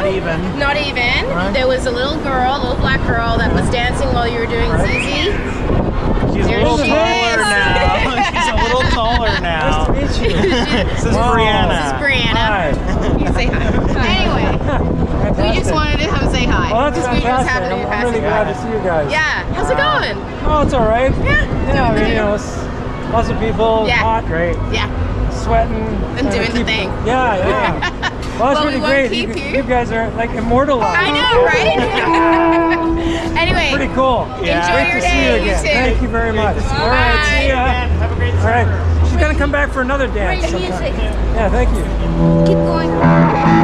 Not even. not even, Right. there was a little girl, a little black girl that was dancing while you were doing ZZ. She's There a little she taller is. now. She's a little taller now. Nice to meet you. This is Wow. Brianna. This is Brianna. Hi. You say hi. Anyway, we just wanted to have say hi. Well, that's because we just fantastic. happened to be I'm, I'm really glad to see you guys. Yeah, how's it going? Oh, it's all right. Yeah, Yeah, doing you know, it's lots of people, Yeah. hot, Great. Yeah. sweating. And trying to doing the thing. Yeah, yeah. Well, Well, that's we really great. you, you. you guys are like immortalized. I know, right? anyway, Pretty cool. Yeah. enjoy Great your to see you day. again. too. Thank you very much. All right, Bye. see ya. Have a great day. All right, she's gonna come back for another dance. Great music. Yeah, thank you. Keep going.